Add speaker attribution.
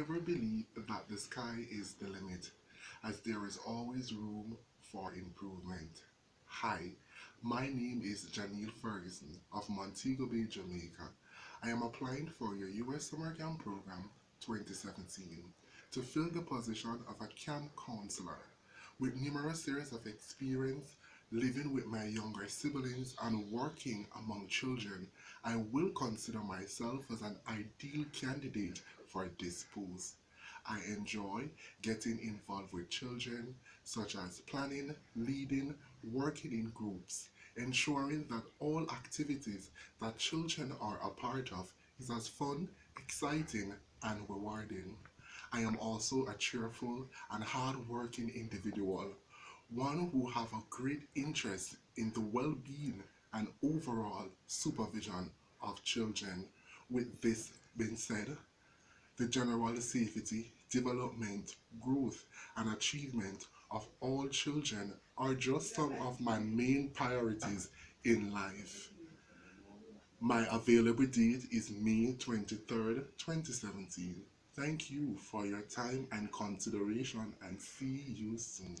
Speaker 1: never believe that the sky is the limit, as there is always room for improvement. Hi, my name is Jahniel Ferguson of Montego Bay, Jamaica. I am applying for your US Summer Camp Program 2017 to fill the position of a camp counselor. With numerous years of experience living with my younger siblings and working among children, I will consider myself as an ideal candidate for this post. I enjoy getting involved with children, such as planning, leading, working in groups, ensuring that all activities that children are a part of is as fun, exciting, and rewarding. I am also a cheerful and hard-working individual, one who have a great interest in the well-being and overall supervision of children. With this being said, the general safety, development, growth, and achievement of all children are just some of my main priorities in life. My available date is May 23rd, 2017. Thank you for your time and consideration and see you soon.